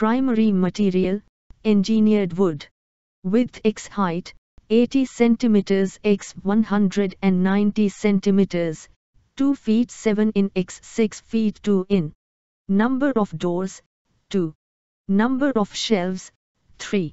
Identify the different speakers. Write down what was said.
Speaker 1: Primary material, engineered wood. Width x height, 80 cm x 190 cm, 2 feet 7 in x 6 feet 2 in. Number of doors, 2. Number of shelves, 3.